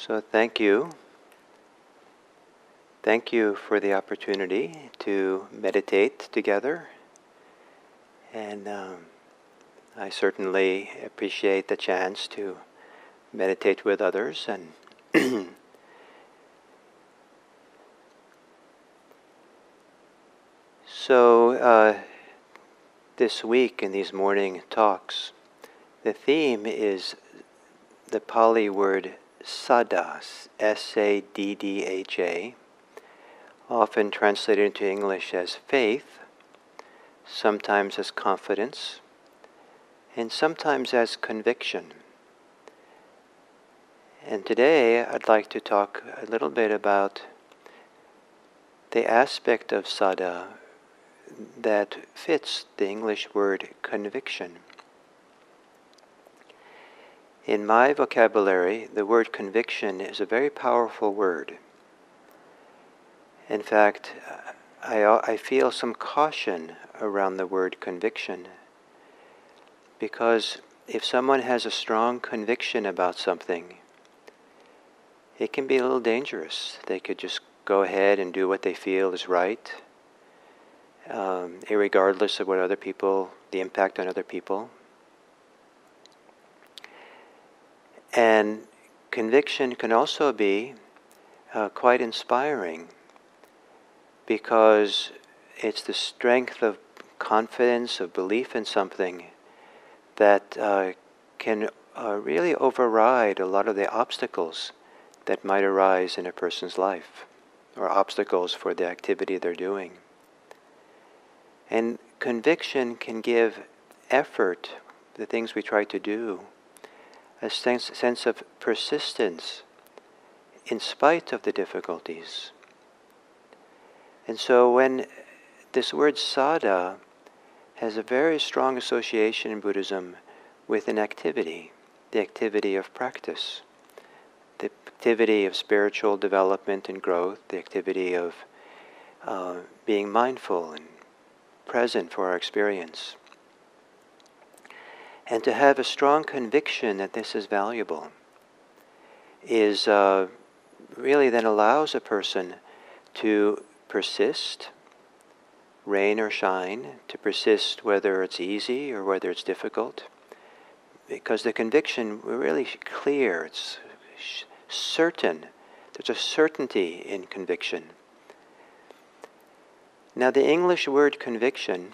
So, thank you. Thank you for the opportunity to meditate together. And um, I certainly appreciate the chance to meditate with others and so uh, this week in these morning talks the theme is the Pali word saddha, S A D D H A, often translated into English as faith, sometimes as confidence, and sometimes as conviction. And today I'd like to talk a little bit about the aspect of saddha that fits the English word conviction. In my vocabulary, the word conviction is a very powerful word. In fact, I, I feel some caution around the word conviction because if someone has a strong conviction about something, it can be a little dangerous. They could just go ahead and do what they feel is right, um, regardless of what other people, the impact on other people. And conviction can also be uh, quite inspiring because it's the strength of confidence, of belief in something that uh, can uh, really override a lot of the obstacles that might arise in a person's life or obstacles for the activity they're doing. And conviction can give effort, the things we try to do, a sense, sense of persistence in spite of the difficulties. And so when this word saddha has a very strong association in Buddhism with an activity, the activity of practice, the activity of spiritual development and growth, the activity of uh, being mindful and present for our experience and to have a strong conviction that this is valuable is uh, really then allows a person to persist, rain or shine, to persist whether it's easy or whether it's difficult. Because the conviction, really clear, it's certain. There's a certainty in conviction. Now, the English word conviction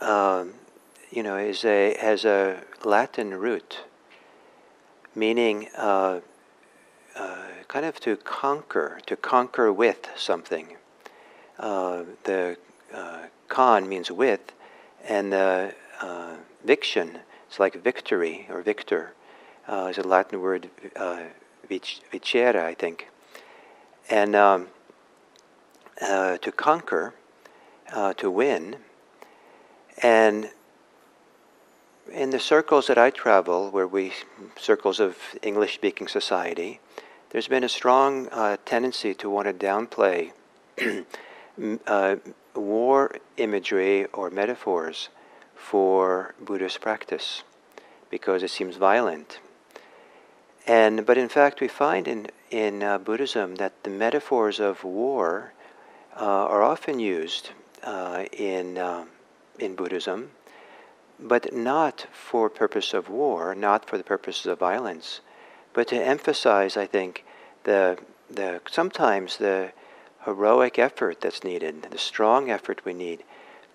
um, you know, is a has a Latin root, meaning uh, uh, kind of to conquer, to conquer with something. Uh, the uh, con means with, and the uh, viction is like victory or victor. Uh, is a Latin word, vicere, I think, and um, to conquer, to win, and in the circles that I travel, where we circles of English-speaking society, there's been a strong uh, tendency to want to downplay uh, war imagery or metaphors for Buddhist practice because it seems violent. And but in fact, we find in in uh, Buddhism that the metaphors of war uh, are often used uh, in uh, in Buddhism but not for purpose of war, not for the purposes of violence, but to emphasize, I think, the the sometimes the heroic effort that's needed, the strong effort we need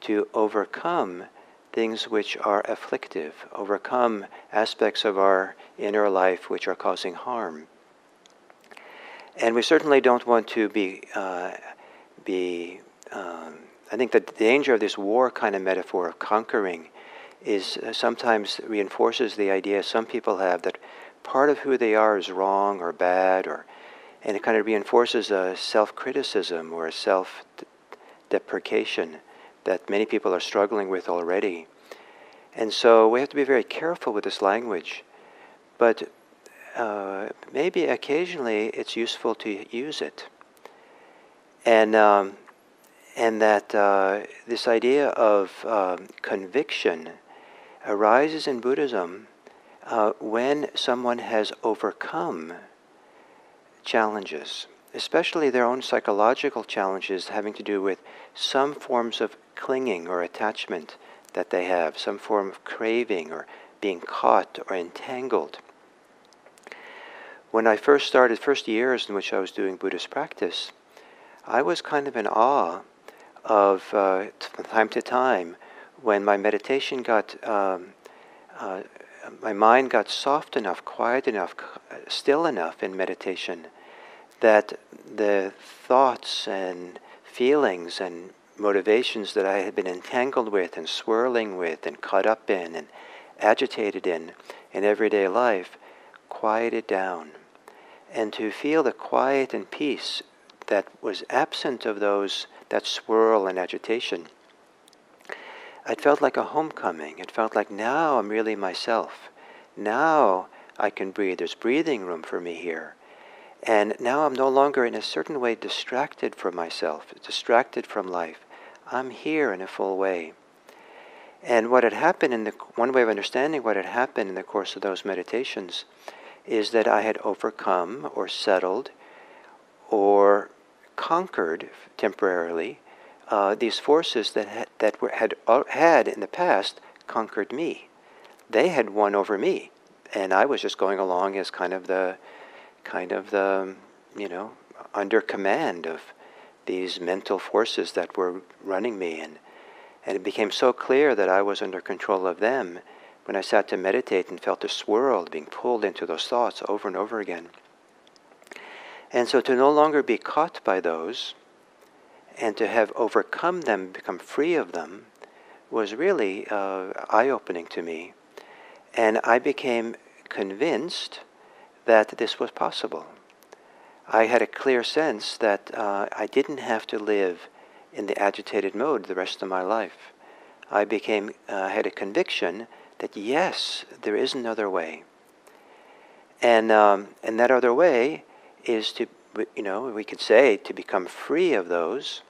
to overcome things which are afflictive, overcome aspects of our inner life which are causing harm. And we certainly don't want to be uh, be. Um, I think the danger of this war kind of metaphor of conquering is uh, sometimes reinforces the idea some people have that part of who they are is wrong or bad or and it kind of reinforces a self-criticism or a self-deprecation that many people are struggling with already. And so we have to be very careful with this language. But uh, maybe occasionally it's useful to use it. And um, and that uh, this idea of um, conviction arises in Buddhism uh, when someone has overcome challenges, especially their own psychological challenges having to do with some forms of clinging or attachment that they have, some form of craving or being caught or entangled. When I first started, first years in which I was doing Buddhist practice, I was kind of in awe of uh, from time to time when my meditation got um, uh, my mind got soft enough, quiet enough, still enough in meditation that the thoughts and feelings and motivations that I had been entangled with and swirling with and caught up in and agitated in in everyday life quieted down. And to feel the quiet and peace that was absent of those that swirl and agitation it felt like a homecoming. It felt like now I'm really myself. Now I can breathe. There's breathing room for me here. And now I'm no longer in a certain way distracted from myself, distracted from life. I'm here in a full way. And what had happened in the one way of understanding what had happened in the course of those meditations is that I had overcome or settled or conquered temporarily uh, these forces that had, that were, had uh, had in the past conquered me. They had won over me, and I was just going along as kind of the kind of the you know under command of these mental forces that were running me and and it became so clear that I was under control of them when I sat to meditate and felt a swirl being pulled into those thoughts over and over again. And so to no longer be caught by those and to have overcome them, become free of them, was really uh, eye opening to me. And I became convinced that this was possible. I had a clear sense that uh, I didn't have to live in the agitated mode the rest of my life. I became, uh, had a conviction that yes, there is another way. And, um, and that other way is to, you know, we could say to become free of those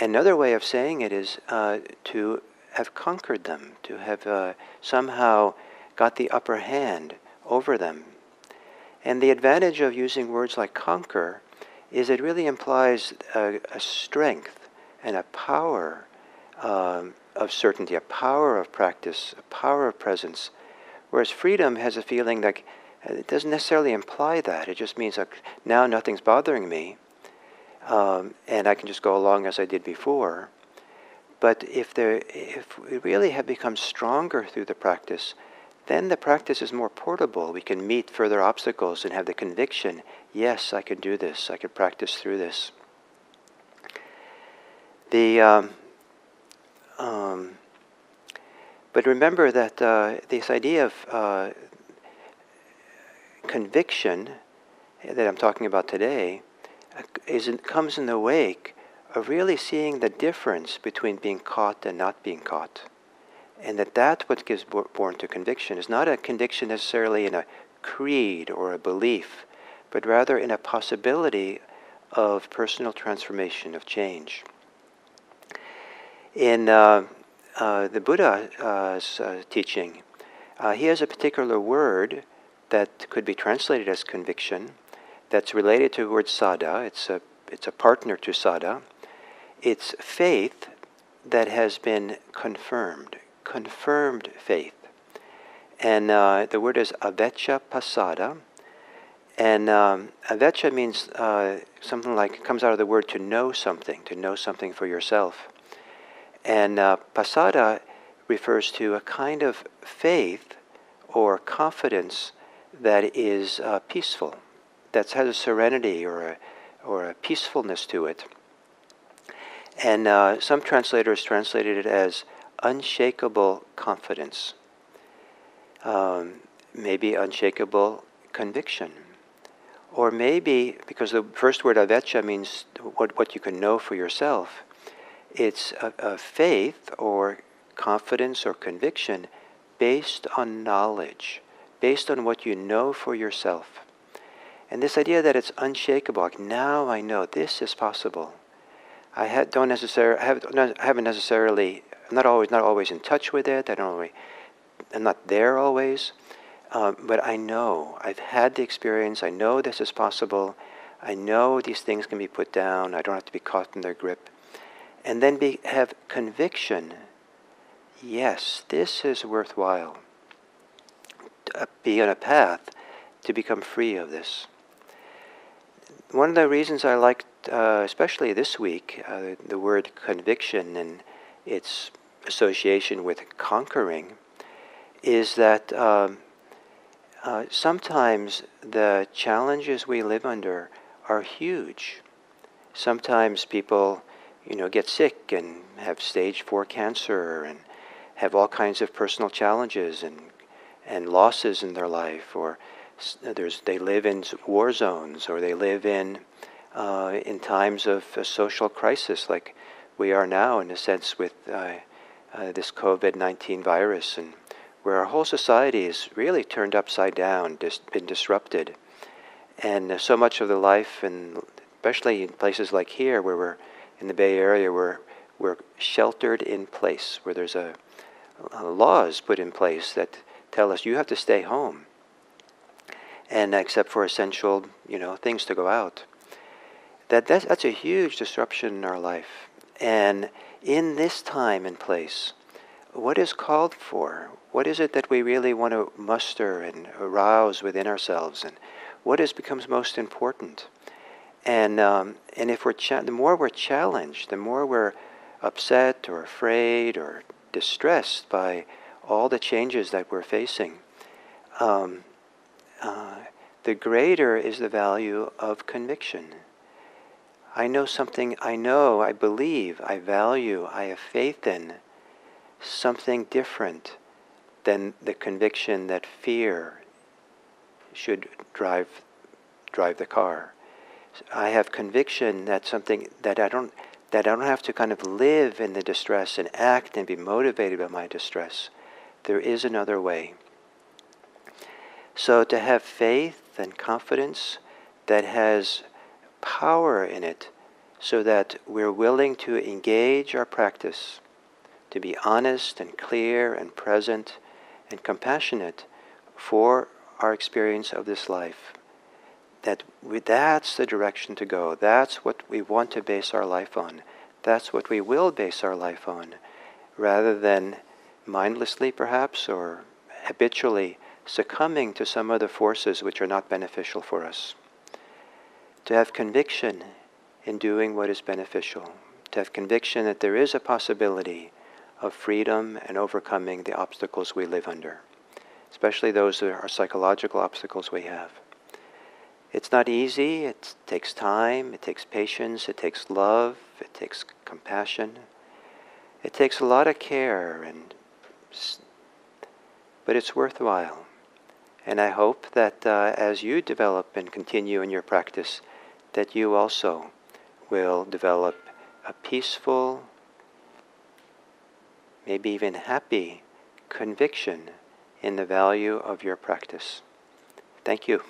Another way of saying it is uh, to have conquered them, to have uh, somehow got the upper hand over them. And the advantage of using words like conquer is it really implies a, a strength and a power um, of certainty, a power of practice, a power of presence. Whereas freedom has a feeling that it doesn't necessarily imply that. It just means like now nothing's bothering me um, and I can just go along as I did before. But if there, if we really have become stronger through the practice, then the practice is more portable. We can meet further obstacles and have the conviction, yes, I can do this. I can practice through this. The um, um, but remember that uh, this idea of uh, conviction that I'm talking about today is comes in the wake of really seeing the difference between being caught and not being caught. And that that's what gives born to conviction. is not a conviction necessarily in a creed or a belief, but rather in a possibility of personal transformation, of change. In uh, uh, the Buddha's uh, teaching, uh, he has a particular word that could be translated as conviction, that's related to the word saddha. It's a, it's a partner to saddha. It's faith that has been confirmed, confirmed faith. And uh, the word is avecca pasada. And um, avecca means uh, something like, comes out of the word to know something, to know something for yourself. And uh, pasada refers to a kind of faith or confidence that is uh, peaceful, that has a serenity or a, or a peacefulness to it. And uh, some translators translated it as unshakable confidence, um, maybe unshakable conviction. Or maybe, because the first word avecca means what, what you can know for yourself, it's a, a faith or confidence or conviction based on knowledge, based on what you know for yourself. And this idea that it's unshakable, like now I know this is possible. I ha- don't necessarily, have, I haven't necessarily, not always, not always in touch with it. I don't really, I'm not there always. Um, but I know, I've had the experience, I know this is possible, I know these things can be put down, I don't have to be caught in their grip. And then be, have conviction yes, this is worthwhile. Be on a path to become free of this. One of the reasons I liked, uh, especially this week, uh, the word conviction and its association with conquering is that um, uh, sometimes the challenges we live under are huge. Sometimes people, you know, get sick and have stage four cancer and have all kinds of personal challenges and and losses in their life, or there's they live in war zones, or they live in uh, in times of social crisis, like we are now, in a sense, with uh, uh, this COVID nineteen virus, and where our whole society is really turned upside down, dis- been disrupted, and so much of the life, and especially in places like here, where we're in the Bay Area, where we're sheltered in place, where there's a, a laws put in place that tell us you have to stay home, and except for essential, you know, things to go out. That that's, that's a huge disruption in our life, and in this time and place, what is called for? What is it that we really want to muster and arouse within ourselves, and what is becomes most important? And um, and if we're cha- the more we're challenged, the more we're upset or afraid or distressed by all the changes that we're facing, um, uh, the greater is the value of conviction. I know something, I know, I believe, I value, I have faith in something different than the conviction that fear should drive drive the car. I have conviction that something that I don't that I don't have to kind of live in the distress and act and be motivated by my distress. There is another way. So to have faith and confidence that has power in it so that we're willing to engage our practice, to be honest and clear and present and compassionate for our experience of this life. That we, that's the direction to go. That's what we want to base our life on. That's what we will base our life on, rather than mindlessly perhaps or habitually succumbing to some other forces which are not beneficial for us. To have conviction in doing what is beneficial, to have conviction that there is a possibility of freedom and overcoming the obstacles we live under, especially those that are psychological obstacles we have. It's not easy, it takes time, it takes patience, it takes love, it takes compassion. It takes a lot of care and but it's worthwhile. And I hope that uh, as you develop and continue in your practice, that you also will develop a peaceful, maybe even happy conviction in the value of your practice. Thank you.